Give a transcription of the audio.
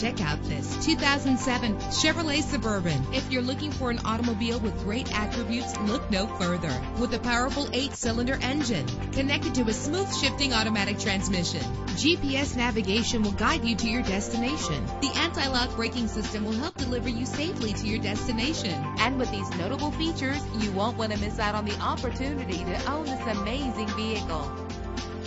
Check out this 2007 Chevrolet Suburban. If you're looking for an automobile with great attributes, look no further. With a powerful eight-cylinder engine connected to a smooth shifting automatic transmission, GPS navigation will guide you to your destination. The anti-lock braking system will help deliver you safely to your destination. And with these notable features, you won't want to miss out on the opportunity to own this amazing vehicle